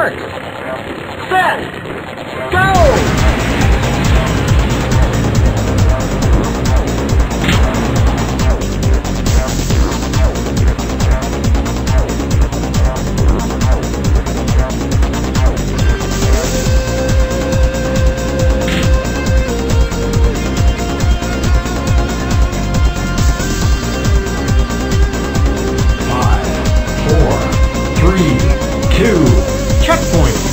Mark, set, go! two, checkpoint.